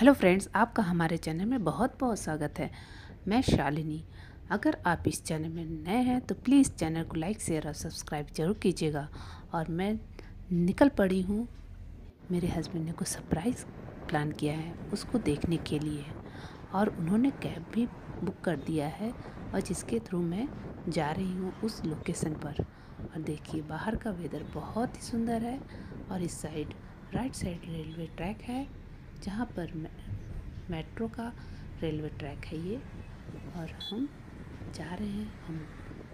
Hello friends, आपका हमारे channel में बहुत बहुत स्वागत है। मैं शालिनी। अगर आप इस चैनल में नए हैं तो प्लीज़ चैनल को लाइक, शेयर और सब्सक्राइब ज़रूर कीजिएगा। और मैं निकल पड़ी हूँ। मेरे हस्बैंड ने कुछ सरप्राइज़ प्लान किया है उसको देखने के लिए। और उन्होंने कैब भी बुक कर दिया है और जिसके थ्रू मैं जा रही हूँ उस लोकेशन पर। और देखिए, बाहर का वेदर बहुत ही सुंदर है और इस side, right side railway track है। जहाँ पर मेट्रो का रेलवे ट्रैक है ये, और हम जा रहे हैं। हम,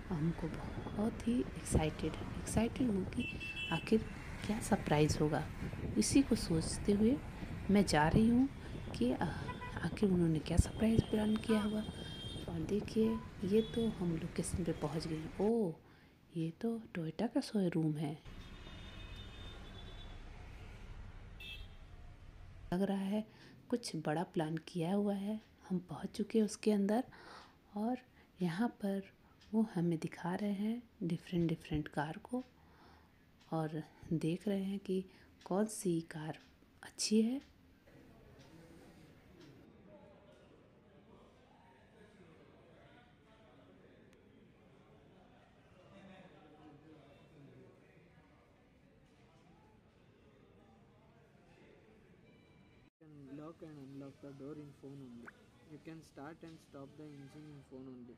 हमको बहुत ही एक्साइटेड एक्साइटेड हूँ कि आखिर क्या सरप्राइज़ होगा। इसी को सोचते हुए मैं जा रही हूँ कि आखिर उन्होंने क्या सरप्राइज़ प्लान किया होगा। और देखिए, ये तो हम लोकेशन पे पहुँच गए। ओ ये तो टोयोटा का शोरूम है। लग रहा है, कुछ बड़ा प्लान किया हुआ है। हम पहुँच चुके हैं उसके अंदर और यहाँ पर वो हमें दिखा रहे हैं डिफरेंट डिफरेंट कार को और देख रहे हैं कि कौन सी कार अच्छी है। The door in phone only. You can start and stop the engine in phone only.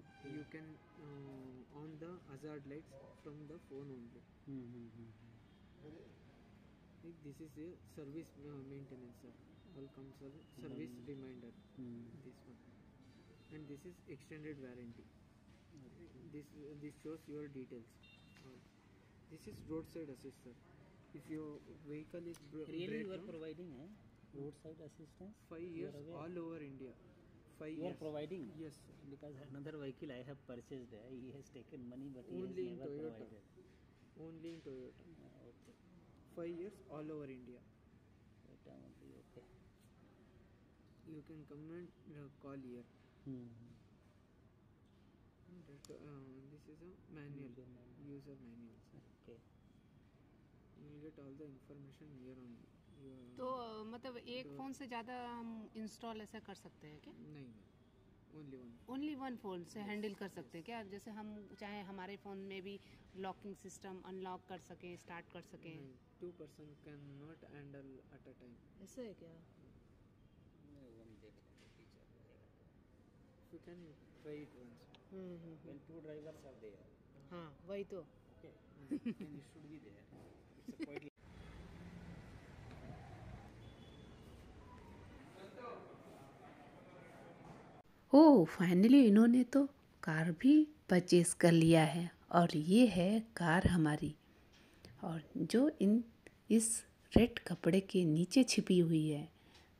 Okay. You can uh, on the hazard lights from the phone only. Mm-hmm. Like this is a service uh, maintenance, sir. Welcome, sir. Service Mm. reminder. Mm. This one, and this is extended warranty. This uh, this shows your details. Uh, this is roadside assist, sir. If your vehicle is bro- Really, you are breakdown, providing eh? Roadside assistance? five years all over India. Five You are years. providing? Yes, sir. Because another vehicle I have purchased, eh, he has taken money, but he Only in has never Toyota. provided. Only in Toyota. Uh, okay. Five years all over India. Toyota only, okay. You can come and uh, call here. Hmm. That, uh, this is a manual, User manual. user manual. Okay. You will get all the information here only. You, तो मतलब एक तो- phone से ज़्यादा हम install ऐसा कर सकते हैं क्या? नहीं only one only one phone से हैंडल कर सकते हैं क्या? जैसे हम चाहे हमारे फ़ोन में भी लॉकिंग सिस्टम अनलॉक कर सकें स्टार्ट कर सकें। Two person cannot handle at a time ऐसा है क्या? You can try it once hmm, hmm, When two drivers are there, हाँ वही तो। Okay, then it should be there. It's a quite oh finally इन्होंने तो कार भी purchase कर लिया है और ये है कार हमारी। और जो इन, इस रेड कपड़े के नीचे छिपी हुई है,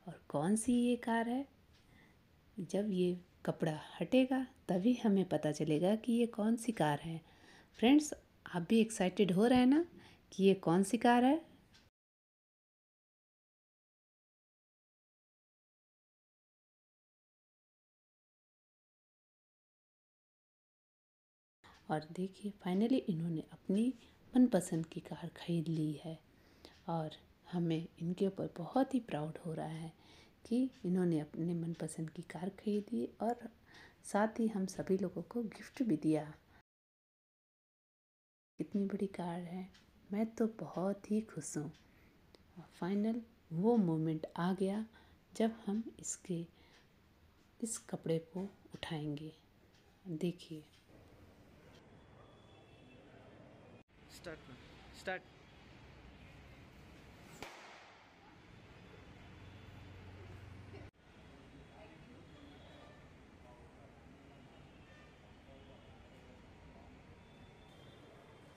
और कौन सी ये कार है? जब ये कपड़ा हटेगा, तभी हमें पता चलेगा कि ये कौन सी कार है। फ्रेंड्स आप भी एक्साइटेड हो रहे हैं ना कि ये कौन सी कार है? और देखिए फाइनली इन्होंने अपनी मनपसंद की कार खरीद ली है। और हमें इनके ऊपर बहुत ही प्राउड हो रहा है कि इन्होंने अपने मनपसंद की कार खरीदी और साथ ही हम सभी लोगों को गिफ्ट भी दिया। कितनी बड़ी कार है, मैं तो बहुत ही खुश हूँ। फाइनल वो मोमेंट आ गया जब हम इसके, इस कपड़े को उठाएँगे। देखिए। Start start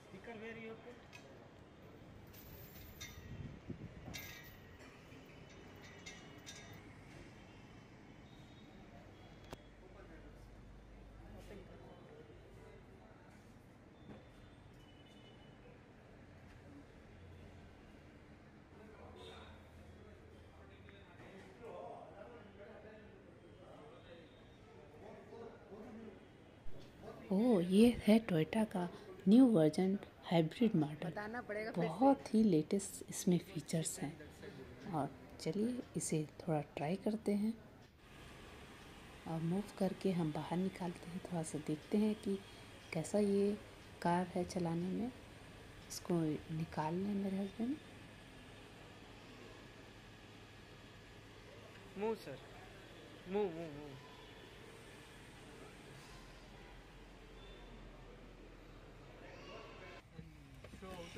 Sticker where you have put? Oh ये है टोयोटा का न्यू वर्जन हाइब्रिड मॉडल। पड़ेगा बहुत ही लेटेस्ट इसमें फीचर्स हैं। और चलिए इसे थोड़ा ट्राई करते हैं। और मूव करके हम बाहर निकालते हैं थोड़ा सा देखते हैं कि कैसा ये कार है चलाने में। इसको निकाल लें मेरे husband Move, sir. Move, move, move.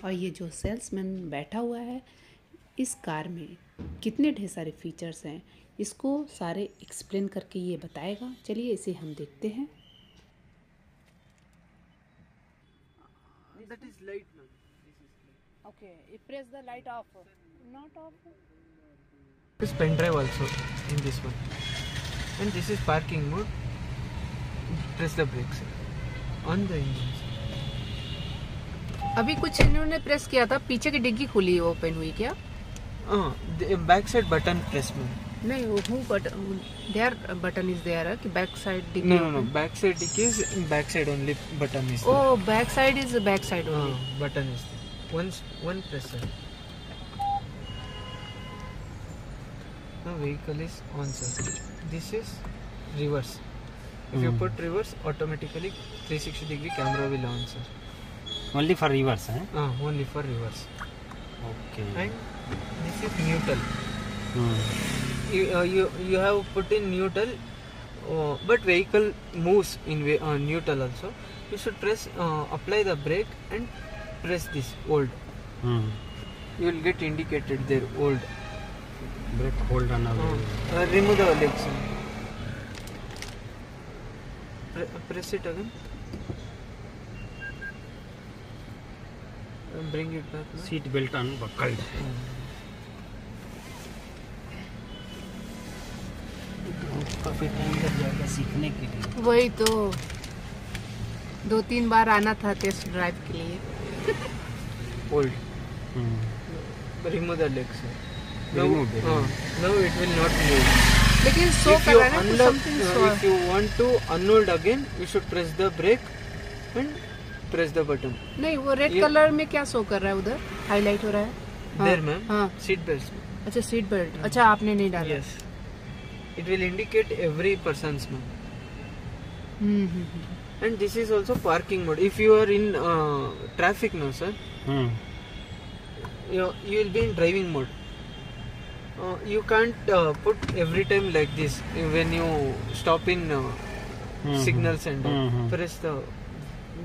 और ये जो सेल्समैन बैठा हुआ है इस कार में कितने ढेर सारे फीचर्स हैं इसको सारे एक्सप्लेन करके ये बताएगा। चलिए इसे हम देखते हैं। दैट इज़ लाइट ओके इ press the light off not off अभी कुछ इन्होंने प्रेस किया था पीछे की डिग्गी खुली ओपन हुई क्या? बैक साइड बटन प्रेस में। नहीं वो हूँ but there button is there कि back side back side back side only button is oh back side is back side button is one press vehicle is on sir this is reverse reverse automatically 360 degree camera will on sir Only for reverse, eh? Uh, only for reverse. Okay. And this is neutral. Hmm. You, uh, you, you have put in neutral, uh, but vehicle moves in way, uh, neutral also. You should press, uh, apply the brake and press this hold. Hmm. You will get indicated there hold. Brake hold on Uh, away. uh, remove the legs. Pre- press it again. And bring it back. now. Seat belt unbuckled. काफ़ी time लग जाएगा सीखने के लिए वही तो दो तीन बार आना था टेस्ट ड्राइव के लिए. Hmm. Sir. Now, Remove the uh, now it will not move. लेकिन if कर रहा है ना something uh, if you want to unhold again, you should press the brake and press the button नहीं वो red colour में क्या show कर रहा है उधर? हाईलाइट हो रहा है? हाँ, हाँ। अच्छा सीट बेल्ट अच्छा आपने नहीं डाला। It will indicate every persons ma'am and this is also parking mode if you are in traffic no sir you will be in driving mode Uh, you can't uh, put every time like this when you stop in uh, mm-hmm.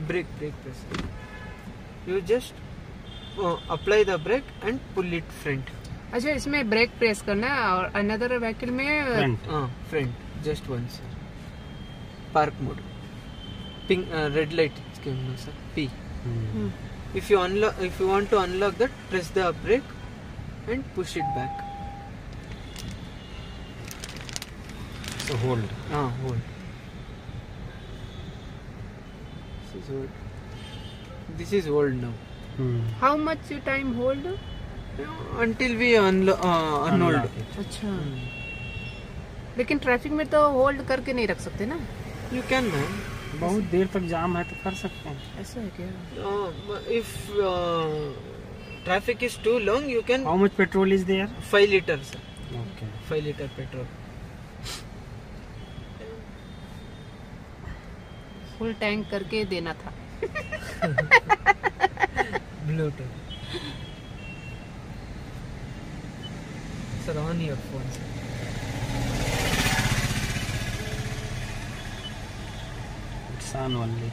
brake, brake press. You just uh, apply the brake and pull it front. अच्छा इसमें brake press करना है और another vehicle में Front. Uh, front, just once. Sir. Park mode. Pink, uh, red light came now, sir. P. Hmm. Hmm, If you unlock, if you want to unlock that, press the brake and push it back. So hold. Ah, hold. This is hold. This is hold now. Hmm. How much time hold Until we unlo- uh, it. अच्छा Hmm. लेकिन traffic में तो hold करके नहीं रख सकते ना You can, man. बहुत देर तक जाम है तो कर सकते हैं ऐसा है क्या Uh, if uh, traffic is too long, you can how much petrol is there five liters, sir. Okay Five liter petrol. Full tank करके देना था। Bluetooth sir phone sir only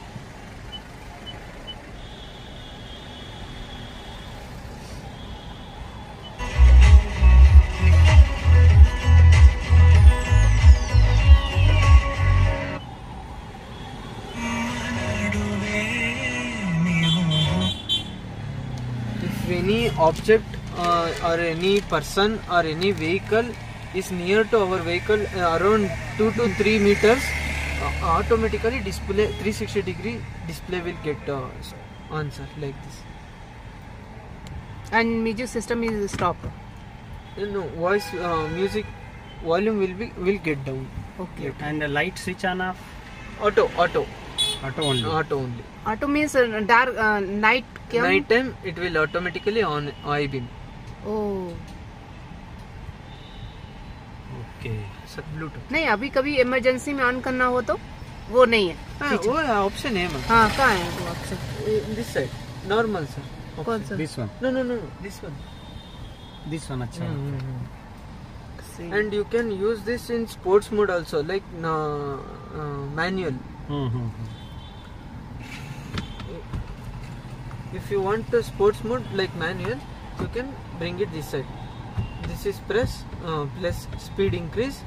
object uh, or any person or any vehicle is near to our vehicle uh, around 2 to 3 meters uh, automatically display 360 degree display will get uh, answer like this. And music system is stop. Uh, no voice uh, music volume will be will get down. Okay. And the light switch on off? Auto auto. Auto only auto only. Auto means dark night क्या Night time it will automatically on eye beam. Oh okay sir Bluetooth नहीं अभी कभी emergency में on करना हो तो वो नहीं है हाँ वो ऑप्शन है मैम हाँ कहाँ है वो option this side normal sir कौन सा this one No, no, no, this one. This one अच्छा. And you can use this in sports mode also, like uh, uh, manual. Hmm hmm If you want the sports mode like manual, you can bring it this side. This is press uh, plus speed increase,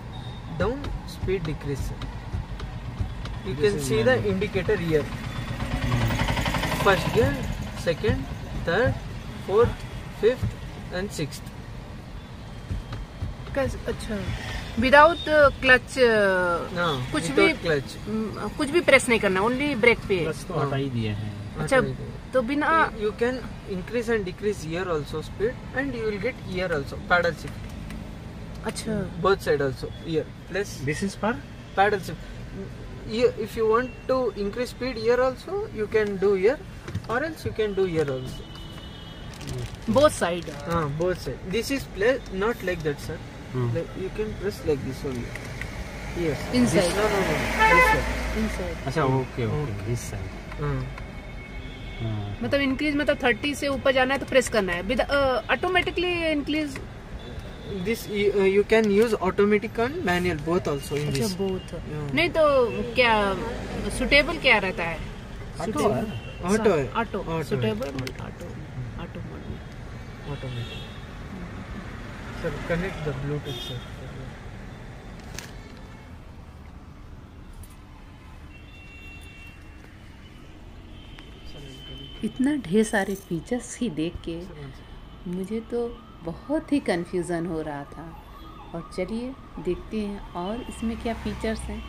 down speed decrease. You This can see the indicator here. First gear, second, third, fourth, fifth, and sixth. कैसे अच्छा without clutch No, कुछ without भी clutch. म, कुछ भी press नहीं करना only break पे तो हटा ही दिए हैं अच्छा तो बिना you can increase and decrease here also speed and you will get here also paddle shift अच्छा both side also here plus this is for shift here if you want to increase speed here also you can do here or else you can do here also both side ah, both side this is play not like that sir Hmm. like, you can press like this only yes Inside. this, no no no this one inside अच्छा okay okay Okay. This side Ah. मतलब increase मतलब 30 से ऊपर जाना है तो press करना है। Automatically increase this you can use automatic manual both also in this नहीं तो क्या सुटेबल क्या रहता है? Auto auto auto auto auto automatic sir connect the Bluetooth sir इतना ढेर सारे फीचर्स ही देख के मुझे तो बहुत ही कन्फ्यूज़न हो रहा था। और चलिए देखते हैं और इसमें क्या फीचर्स हैं।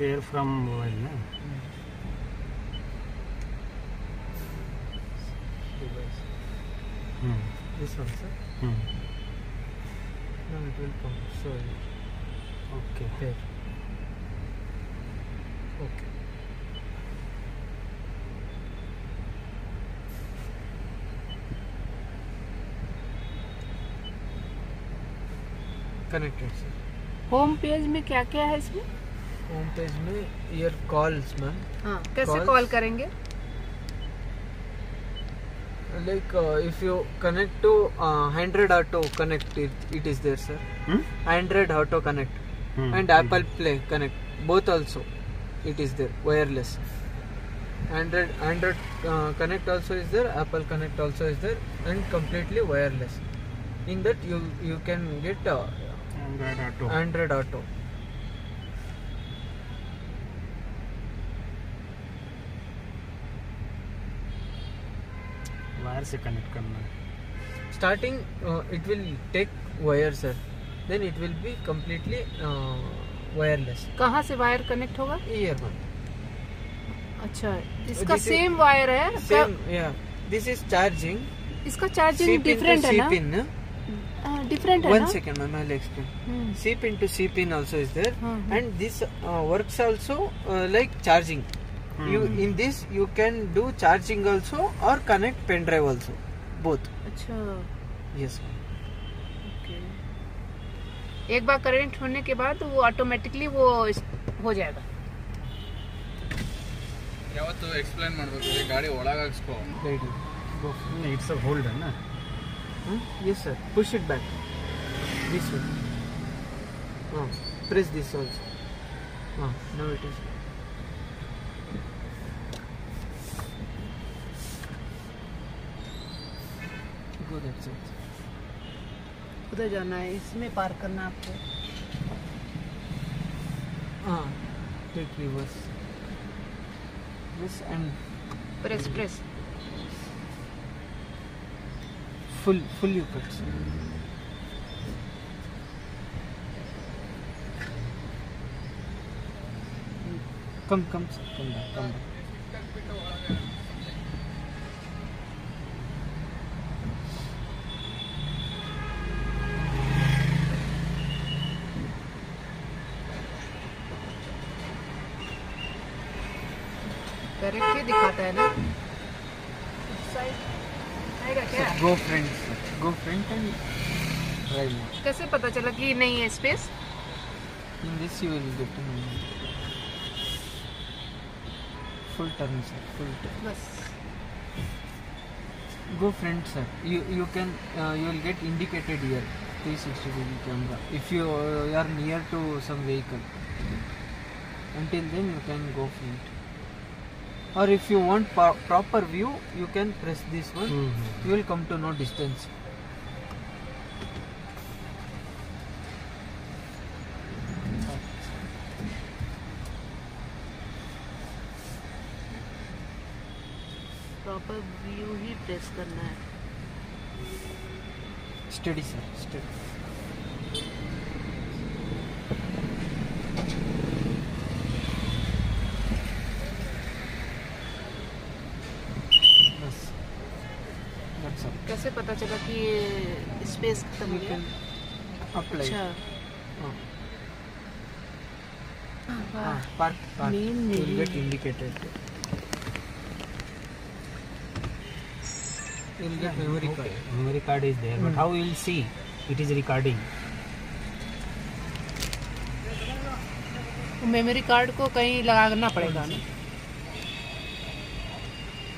फ्रॉम मोबाइल ना Device. Hmm This one, sir. Hmm Now it will come. Sorry. Okay There. Okay. Connected, sir. Home page में क्या क्या है इसमें होम पेज में ईयर कॉल्स मैम हाँ कैसे. कॉल करेंगे like uh, if you connect to uh, Android Auto Connect, it, it is there, sir. Hmm Android Auto Connect hmm, and Apple Play Connect, both also, it is there, wireless. Android Android uh, Connect also is there, Apple Connect also is there, and completely wireless. In that you you can get uh, Android auto Android Auto. Wire से connect करना है uh, it will take wire, sir. Then it will be completely uh, wireless. कहाँ से wire connect होगा Earphone. अच्छा इसका same wire है Same, yeah. This is charging. इसका चार्जिंग डिफरेंट है ना है One ना second, ma'am. I'll explain. Hmm, C pin to C pin also is there, Mhm. and this uh, works also uh, like charging. You Mhm. in this you can do charging also or connect pen drive also, both. अच्छा Yes. ma'am. Okay एक बार current होने के बाद वो automatically वो इस- हो जाएगा ಯಾವತ್ತು ಎಕ್ಸ್ಪ್ಲೈನ್ ಮಾಡ್ಬೇಕು ಈ ಗಾಡಿ ಒಳಗೆ ಹಾಕ್ಸ್ಕೊ Ready. Go. It's a hold है ना Hmm? Yes, sir. Push it back. This way. Ah, press go that's it उधर जाना है इसमें पार करना आपको। हाँ take reverse this and press press full full you cut come come come come. come दिखाता है ना front, sir. Go front and drive now. कैसे पता चला कि नहीं है space In this you will get to know. Full turn, sir. बस Go front, sir. You you can uh, you will get indicated here. 360 degree camera. If you uh, are near to some vehicle. Until then you can go front. Or if you want proper view, you can press this one. mm -hmm. You will come to know distance. Proper view he press करना है Steady, sir. Steady. Yes. All. कैसे पता चला कि ये space खत्म हो गया अच्छा Oh. वाह Ah, park, park. Main You will get get memory card. memory card is there, but Hmm. how will see it is recording? Memory card को कहीं लगाना पड़ेगा ना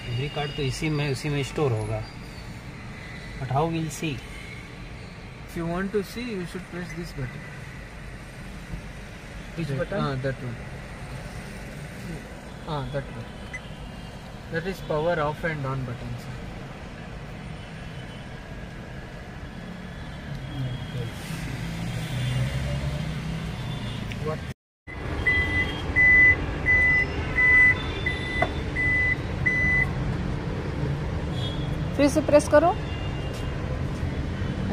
मेमोरी कार्ड तो इसी में उसी में स्टोर होगा but how will see If you want to see, you should press this button. Which That- button? Ah, that one. Ah, that one. That is power off and on button. Sir. What? फिर से press करो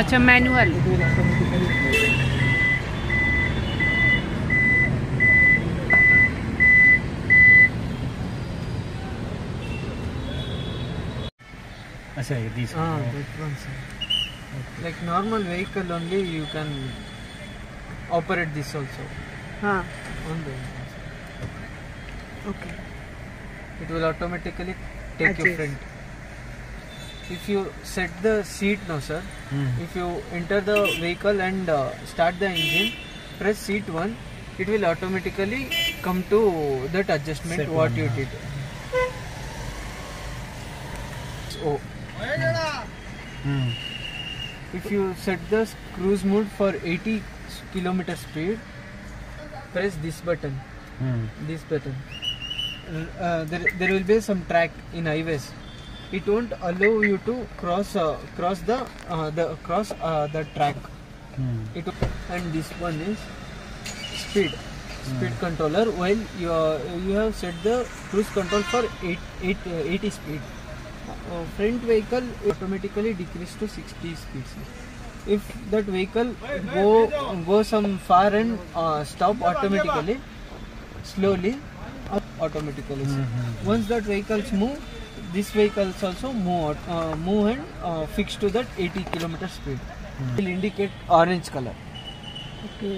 अच्छा manual like normal vehicle only you can operate this also हाँ. Okay it will automatically take your friend If you set the seat now, sir. If you enter the vehicle and uh, start the engine, press seat one. It will automatically come to that adjustment Set what one, you did. Oh. If you set the cruise mode for 80 kilometer speed, press this button. This button. Uh, there, there will be some track in highways. It won't allow you to cross uh, cross the uh, the cross uh, the track. It and this one is speed speed controller. While you are, you have set the cruise control for 8, 8, uh, 80 speed. Uh, front vehicle automatically decrease to 60 speed. If that vehicle go go some far and uh, stop automatically, slowly, up automatically. sir. Once that vehicles move, this vehicles also move uh, move and uh, fix to that 80 kilometer speed. Will indicate orange color. Okay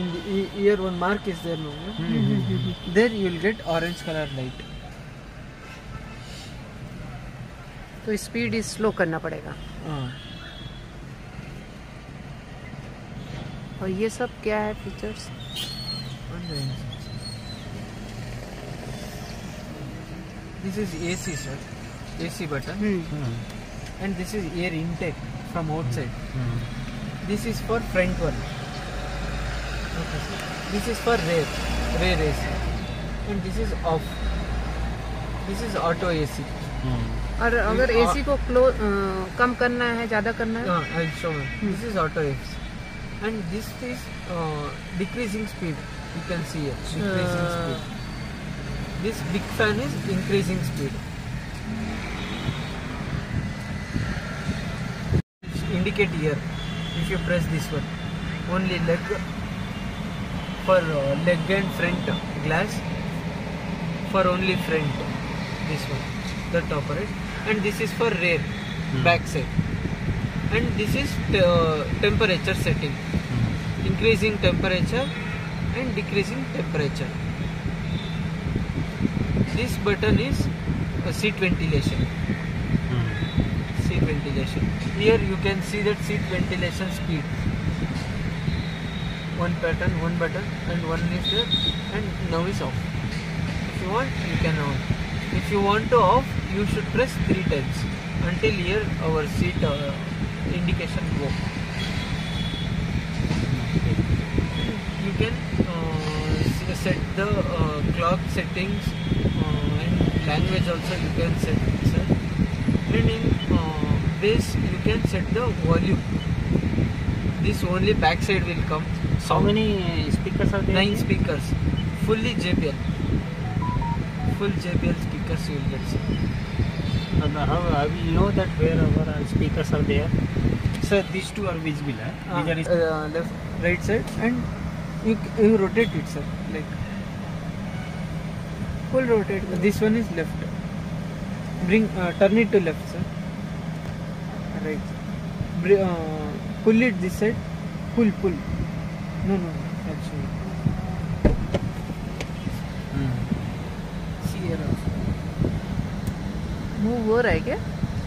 In the e- here one mark is there no? no? There you will get orange color light. तो speed is slow करना पड़ेगा Uh, और ये सब क्या है features on the engine. This is AC sir, AC button, and this is air intake from outside. This is for front one. Okay, sir. This is for rear. rear AC and this is off this is auto AC और अगर AC को close कम करना है ज़्यादा करना है uh, I'll show you this is auto AC and this is uh, decreasing speed you this big fan is increasing speed. Indicate here if you press this one only leg for uh, leg and front glass for only front this one the top right and this is for rear back side. And this is uh, temperature setting. Increasing temperature and decreasing temperature this button is seat ventilation. Seat ventilation. Here you can see that seat ventilation speed. One pattern one button and one is there and now is off. If you want you can on. If you want to off you should press three times until here our seat uh, indication go. You can uh, set the uh, clock settings language also you can set sir. and in uh, you can set the volume this only backside will come How many speakers are there? nine speakers fully JBL full JBL speakers you will get sir. And how, how we know that where our speakers are there? Sir, these two are visible. Huh? uh, are uh, left right side and you, you rotate it sir like full rotate This one is left. Bring, uh, turn it to left, sir. Right. Br- uh, pull it this side. Pull, pull. No, no. See here also. Move हो रहा है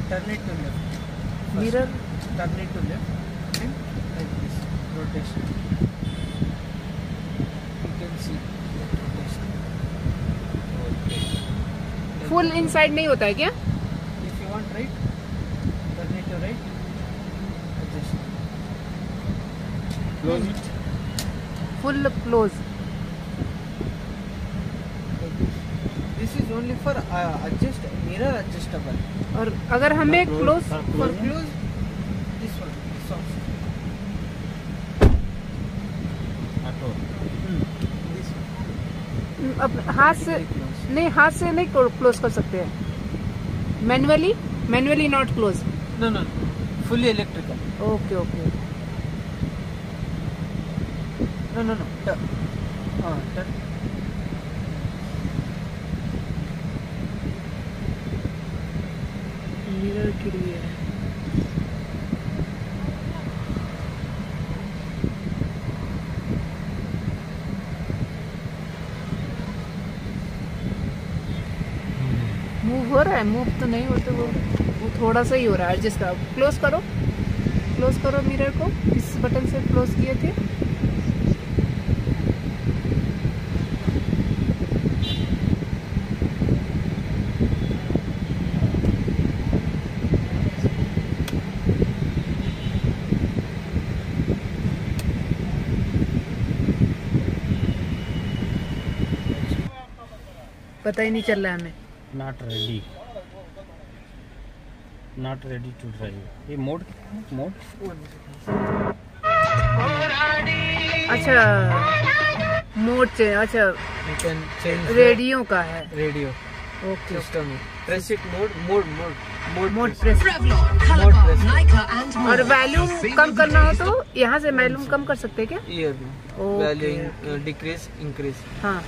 Turn it to left. First. Mirror Turn it to left and like this rotation. You can see rotation. Full inside नहीं होता है क्या? Full close this is only for adjust mirror adjustable और अगर हमें close for close this one soft अब हाथ से नहीं हाथ से नहीं क्लोज कर सकते हैं। Manually manually not close no no fully electrical okay okay no no no turn. Mirror के गया है मूव हो रहा है मूव तो नहीं होते वो वो थोड़ा सा ही हो रहा है एडजस्ट करो। क्लोज करो। क्लोज करो मिरर को, इस बटन से क्लोज किए थे। पता ही नहीं चल रहा है हमें। Not ready. Not ready to drive. ये मोड मोड अच्छा मोड से अच्छा You can change the radio का है radio okay system. Press it mode, mode, mode, mode. Mode press. Press Revlon, Colourpop, and more. और वॉल्यूम कम करना हो तो यहाँ से वॉल्यूम कम कर सकते हैं क्या uh, decrease, increase. हाँ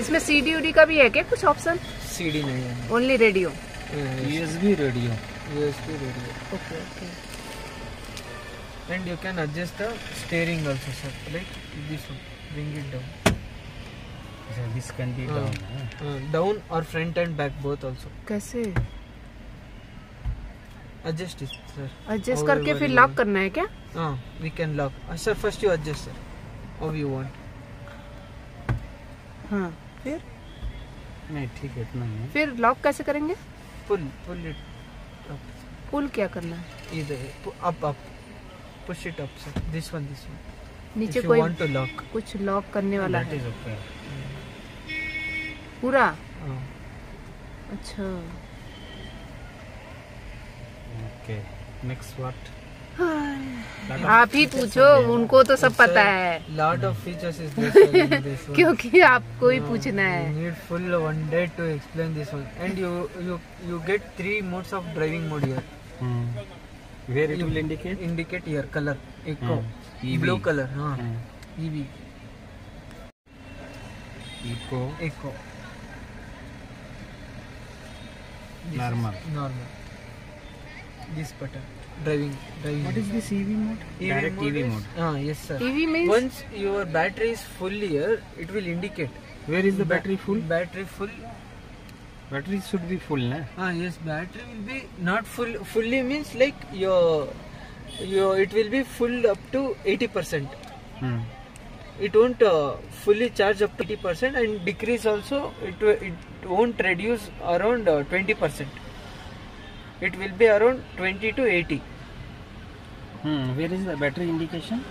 इसमें सी डी उडी का भी है क्या कुछ ऑप्शन CD नहीं है. Only radio Uh, USB radio USB radio okay okay and you can adjust the steering also sir like this one bring it down sir this can be down down और front and back both also कैसे? Adjust it sir adjust करके फिर lock करना है क्या? हाँ we can lock sir first you adjust sir और you want हाँ फिर? नहीं ठीक है इतना ही फिर लॉक कैसे करेंगे? पुल पुल इट पुल क्या करना है? इधर up up push it up sir this one this one नीचे कोई वांट टू लॉक कुछ लॉक करने वाला है। पूरा? अच्छा। ओके नेक्स्ट व्हाट आप ही पूछो उनको तो सब पता है। लॉट ऑफ़ फीचर्स इज़ क्योंकि आपको ही पूछना है। Need full one day to explain this one and you you you get three modes of driving mode here where it will indicate indicate here colour एक को ब्लू कलर हाँ EV eco eco normal normal This button driving driving. What is this EV mode? EV Direct mode EV mode. Ah yes sir. TV में Once your battery is full here, it will indicate. Where is the Ba- battery full? Battery full. Battery should be full, na? Ah yes, battery will be not full. Fully means like your your it will be full up to eighty percent. Hmm. It won't uh, fully charge up to eighty percent and decrease also. It it won't reduce around twenty percent. It will be around twenty to eighty. Hmm. Where is the battery indication?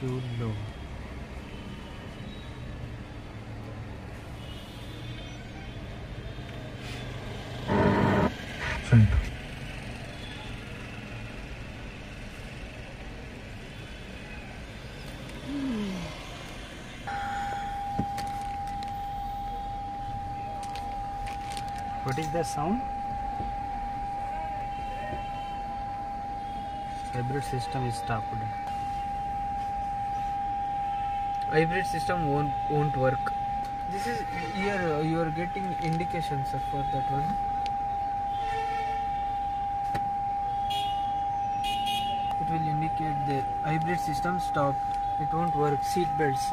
Too low. What is the sound? Hybrid system is stopped. Hybrid system won't won't work. This is here you are getting indications for that one. It will indicate the hybrid system stopped. It won't work. Seat belts.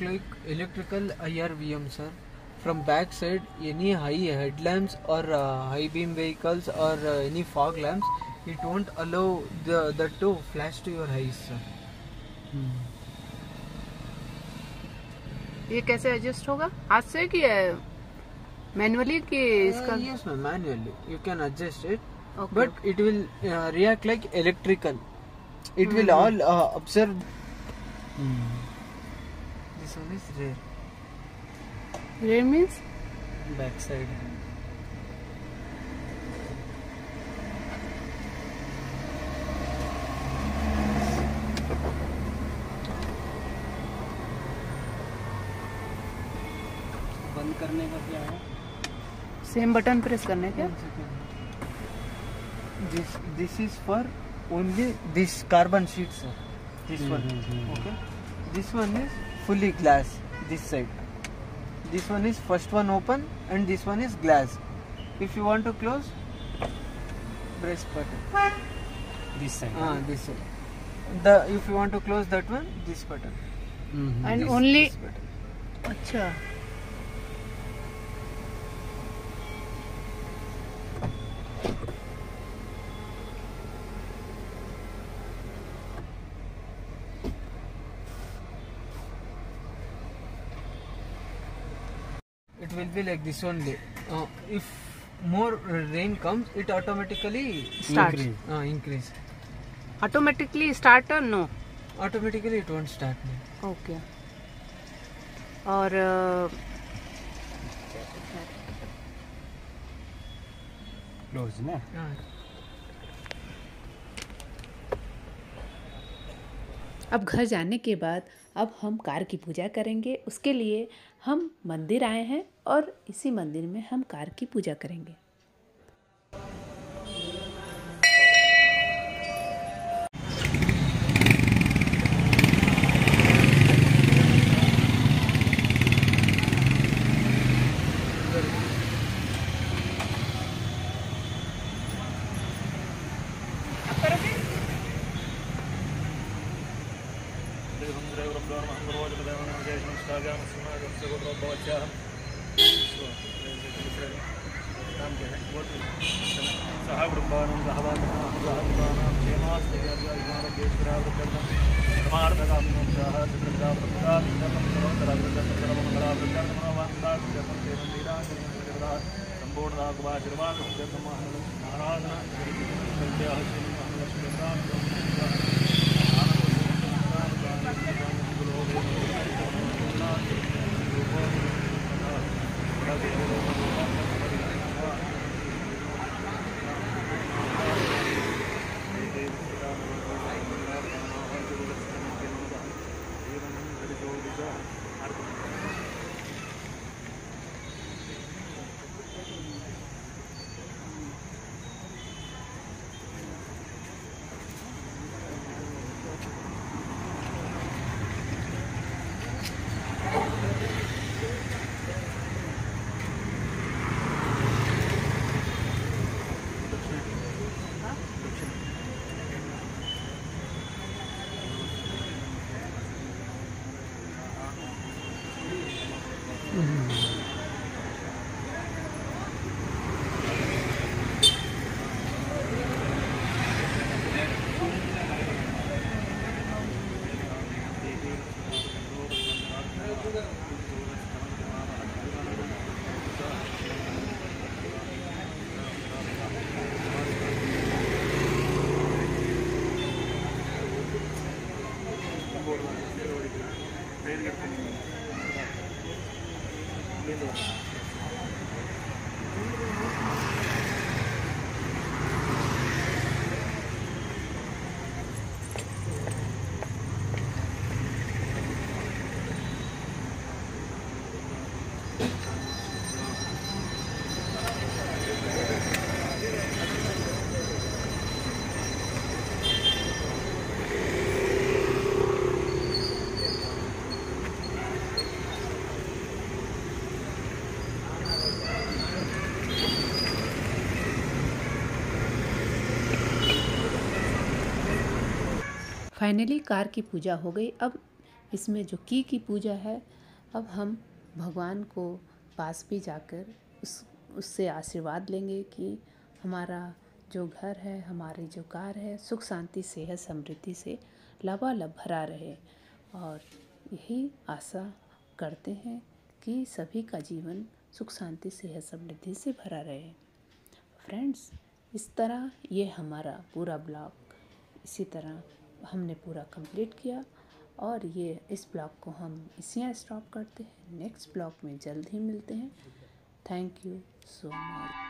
Like electrical IRVM, sir. From back side, any high headlamps or uh, high beam vehicles or uh, any fog lamps, it won't allow the that to flash to your eyes, sir. ये कैसे adjust होगा हाथ से कि manually कि इसका Uh, yes, ma'am. Manually, you can adjust it, Okay. but it will uh, react like electrical. It person is rare. Rare means? Backside. बंद करने का क्या है? सेम बटन प्रेस करने क्या this this is for only this carbon sheet sir this one okay this one is fully glass this side. This one is first one open and this one is glass. If you want to close press button. This side. Ah, this side. The if you want to close that one this button. Mm -hmm. and this, only this button. Will be like this only. Uh, if more rain comes, it automatically Start. Increase. uh, increase. Automatically start और no Automatically it won't start. Okay और uh, close ना Ah, अब घर जाने के बाद अब हम कार की पूजा करेंगे उसके लिए हम मंदिर आए हैं और इसी मंदिर में हम कार की पूजा करेंगे उसको काम किया है बहुत सहाकुटुंबान सहवादान क्षेमास्त्रियाभ्यमारभ्यस्तरावृत्तरावृत्ताभिन्दमङ्गलावृत्ताभिन्दमङ्गलावृत्ताभिन्दमङ्गलावृत्ताभिन्दमङ्गलावृत्ताभिन्दमङ्गलावृत्ताभिन्दमङ्गलावृत्ताभिन्दमः सम्पूर्णागुभाशिर्वागुभ्यतमाहरणः आराधना फाइनली कार की पूजा हो गई। अब इसमें जो की की पूजा है, अब हम भगवान को पास भी जाकर उस, उससे आशीर्वाद लेंगे कि हमारा जो घर है, हमारी जो कार है, सुख शांति, सेहत समृद्धि से लबालब भरा रहे। और यही आशा करते हैं कि सभी का जीवन सुख शांति, सेहत समृद्धि से भरा रहे। फ्रेंड्स, इस तरह ये हमारा पूरा ब्लॉग। इसी तरह हमने पूरा कंप्लीट किया और ये इस ब्लॉग को हम इसी यहाँ स्टॉप करते हैं। नेक्स्ट ब्लॉग में जल्द ही मिलते हैं। Thank you so much